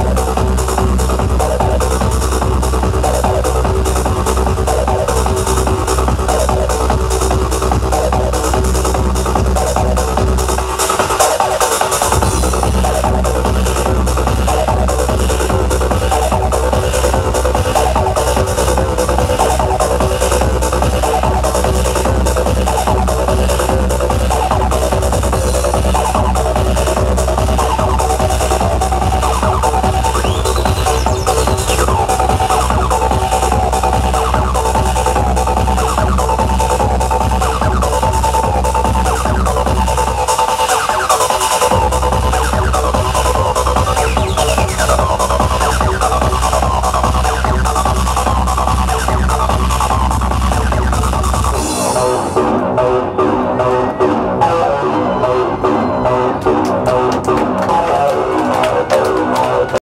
Oh,